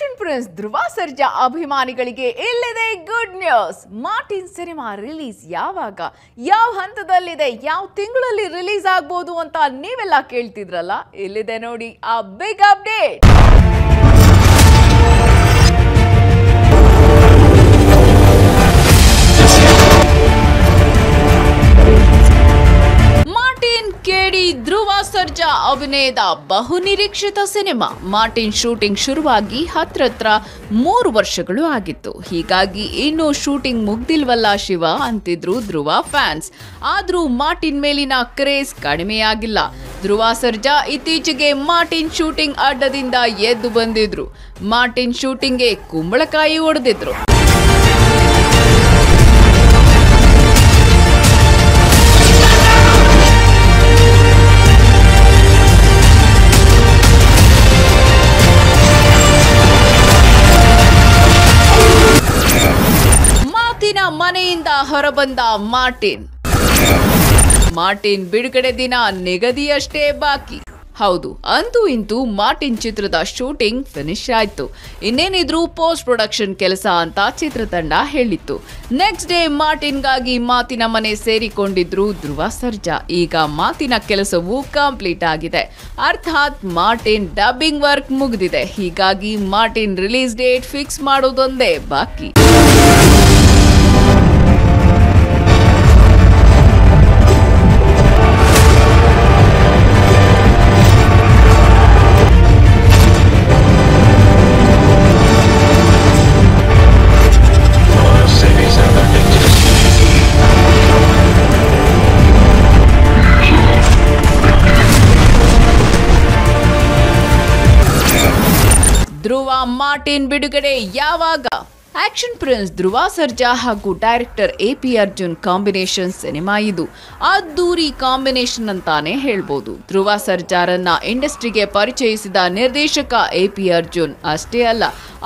Action prince Dhruva Sarja ಅಭಿಮಾನಿಗಳಿಗೆ ಇಲ್ಲಿದೆ good news Martin cinema release ಯಾವಾಗ ಯಾವ ಹಂತದಲ್ಲಿದೆ ಯಾವ ತಿಂಗಳಲ್ಲಿ ರಿಲೀಸ್ ಆಗ್ಬೋದು ಅಂತ ನೀವೆಲ್ಲ ಕೇಳ್ತಿದ್ರಲ್ಲ ಇಲ್ಲಿದೆ ನೋಡಿ ಆ ಬಿಗ್ ಅಪ್ಡೇಟ್ ಧ್ರುವ ಸರ್ಜಾ ಅಭಿನಯದ ಬಹುನಿರೀಕ್ಷಿತ ಸಿನಿಮಾ. ಮಾರ್ಟಿನ್ ಶೂಟಿಂಗ್ ಶುರುವಾಗಿ ಹತ್ರತ್ರ ಮೂರು ವರ್ಷಗಳು ಆಗಿತ್ತು. ಹೀಗಾಗಿ ಇನ್ನೂ ಶೂಟಿಂಗ್ ಮುಗ್ದಿಲ್ವಲ್ಲ ಶಿವ ಅಂತಿದ್ರು ಧ್ರುವ ಫ್ಯಾನ್ಸ್. ಆದ್ರೂ ಮಾರ್ಟಿನ್ ಮೇಲಿನ ಕ್ರೇಜ್ ಕಡಿಮೆಯಾಗಿಲ್ಲ. ಧ್ರುವ ಸರ್ಜಾ ಇತ್ತೀಚೆಗೆ ಮಾರ್ಟಿನ್ ಶೂಟಿಂಗ್ ಅಡ್ಡದಿಂದ ಎದ್ದು ಬಂದಿದ್ರು. ಮಾರ್ಟಿನ್ ಶೂಟಿಂಗ್ಗೆ ಕುಂಬಳಕಾಯಿ ಹೊಡೆದಿದ್ರು ಹೊರಬಂದ ಮಾರ್ಟಿನ್. ಮಾರ್ಟಿನ್ ಬಿಡುಗಡೆ ದಿನ ನಿಗದಿಯಷ್ಟೇ ಬಾಕಿ. ಹೌದು, ಅಂತೂ ಇಂತೂ ಮಾರ್ಟಿನ್ ಚಿತ್ರದ ಶೂಟಿಂಗ್ ಫಿನಿಶ್ ಆಯ್ತು. ಇನ್ನೇನಿದ್ರು ಪೋಸ್ಟ್ ಪ್ರೊಡಕ್ಷನ್ ಕೆಲಸ ಅಂತ ಚಿತ್ರತಂಡ ಹೇಳಿತ್ತು. ನೆಕ್ಸ್ಟ್ ಡೇ ಮಾರ್ಟಿನ್ಗಾಗಿ ಮಾತಿನ ಮನೆ ಸೇರಿಕೊಂಡಿದ್ರು ಧ್ರುವ ಸರ್ಜಾ. ಈಗ ಮಾತಿನ ಕೆಲಸವು ಕಂಪ್ಲೀಟ್ ಆಗಿದೆ. ಅರ್ಥಾತ್ ಮಾರ್ಟಿನ್ ಡಬ್ಬಿಂಗ್ ವರ್ಕ್ ಮುಗಿದಿದೆ. ಹೀಗಾಗಿ ಮಾರ್ಟಿನ್ ರಿಲೀಸ್ ಡೇಟ್ ಫಿಕ್ಸ್ ಮಾಡೋದೊಂದೇ ಬಾಕಿ. ಧ್ರುವ ಮಾರ್ಟಿನ್ ಬಿಡುಗಡೆ ಯಾವಾಗ? ಆಕ್ಷನ್ ಪ್ರಿನ್ಸ್ ಧ್ರುವ ಸರ್ಜಾ ಹಾಗೂ director A P Arjun combination cinema ಇದು. ಅದ್ದೂರಿ ಕಾಂಬಿನೇಷನ್ ಅಂತಾನೆ ಹೇಳ್ಬೋದು. ಧ್ರುವ ಸರ್ಜಾರನ್ನ ಇಂಡಸ್ಟ್ರಿಗೆ ಪರಿಚಯಿಸಿದ ನಿರ್ದೇಶಕ ಎ ಪಿ ಅರ್ಜುನ್ ಅಷ್ಟೇ ಅಲ್ಲ,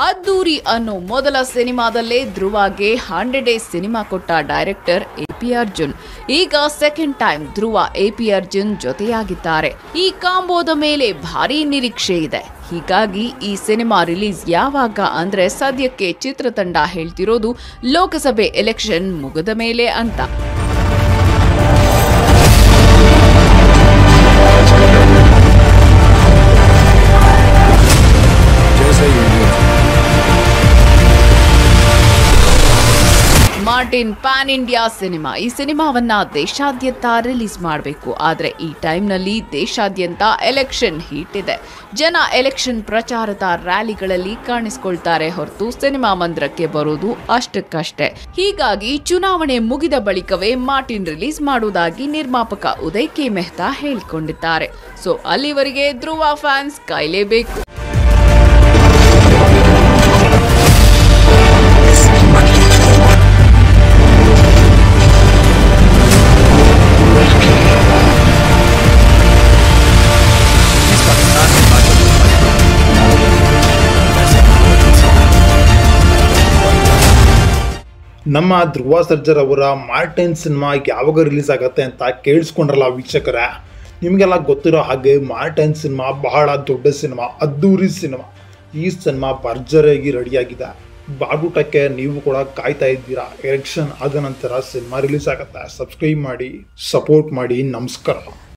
ಅದ್ದೂರಿ ಅನ್ನೋ ಮೊದಲ ಸಿನಿಮಾದಲ್ಲೇ ಧ್ರುವಗೆ ಹಂಡ್ರೆಡ್ ಡೇಸ್ ಸಿನಿಮಾ ಕೊಟ್ಟ ಡೈರೆಕ್ಟರ್ ಎ. ಪಿ ಅರ್ಜುನ್. ಈಗ second time Dhruva A P Arjun ಜೊತೆಯಾಗಿದ್ದಾರೆ. ಈ ಕಾಂಬೋದ ಮೇಲೆ ಭಾರಿ ನಿರೀಕ್ಷೆ ಇದೆ. ಹೀಗಾಗಿ ಈ ಸಿನಿಮಾ ರಿಲೀಸ್ ಯಾವಾಗ ಅಂದ್ರೆ ಸದ್ಯಕ್ಕೆ ಚಿತ್ರತಂಡ ಹೇಳ್ತಿರೋದು ಲೋಕಸಭೆ ಎಲೆಕ್ಷನ್ ಮುಗಿದ ಮೇಲೆ ಅಂತ. Martin pan India cinema. ಈ ಸಿನಿಮಾವನ್ನ ದೇಶಾದ್ಯಂತ ರಿಲೀಸ್ ಮಾಡಬೇಕು. ಆದರೆ ಈ ಟೈಮ್ನಲ್ಲಿ ದೇಶಾದ್ಯಂತ ಎಲೆಕ್ಷನ್ ಹೀಟ್ ಇದೆ. ಜನ ಎಲೆಕ್ಷನ್ ಪ್ರಚಾರದ ರ್ಯಾಲಿಗಳಲ್ಲಿ ಕಾಣಿಸ್ಕೊಳ್ತಾರೆ ಹೊರತು ಸಿನಿಮಾ ಮಂದಿರಕ್ಕೆ ಬರೋದು ಅಷ್ಟಕ್ಕಷ್ಟೇ. ಹೀಗಾಗಿ ಚುನಾವಣೆ ಮುಗಿದ ಬಳಿಕವೇ ಮಾರ್ಟಿನ್ ರಿಲೀಸ್ ಮಾಡುವುದಾಗಿ ನಿರ್ಮಾಪಕ ಉದಯ್ ಕೆ ಮೆಹ್ತಾ ಹೇಳಿಕೊಂಡಿದ್ದಾರೆ. ಸೊ, ಅಲ್ಲಿವರೆಗೆ ಧ್ರುವ ಫ್ಯಾನ್ಸ್ ಕಾಯಲೇಬೇಕು. ನಮ್ಮ ಧ್ರುವ ಸರ್ಜರ್ ಅವರ ಮಾರ್ಟಿನ್ ಸಿನಿಮಾ ಯಾವಾಗ ರಿಲೀಸ್ ಆಗುತ್ತೆ ಅಂತ ಕೇಳಿಸ್ಕೊಂಡ್ರಲ್ಲ ವೀಕ್ಷಕರ? ನಿಮಗೆಲ್ಲ ಗೊತ್ತಿರೋ ಹಾಗೆ ಮಾರ್ಟಿನ್ ಸಿನಿಮಾ ಬಹಳ ದೊಡ್ಡ ಸಿನಿಮಾ, ಅದ್ದೂರಿ ಸಿನಿಮಾ. ಈ ಸಿನಿಮಾ ಭರ್ಜರಿಯಾಗಿ ರೆಡಿಯಾಗಿದೆ. ಬಾಗುಟಕ್ಕೆ ನೀವು ಕೂಡ ಕಾಯ್ತಾ ಇದ್ದೀರಾ? ಎಲೆಕ್ಷನ್ ಆದ ನಂತರ ಸಿನಿಮಾ ರಿಲೀಸ್ ಆಗುತ್ತೆ? ಸಬ್ಸ್ಕ್ರೈಬ್ ಮಾಡಿ, ಸಪೋರ್ಟ್ ಮಾಡಿ, ನಮಸ್ಕಾರ.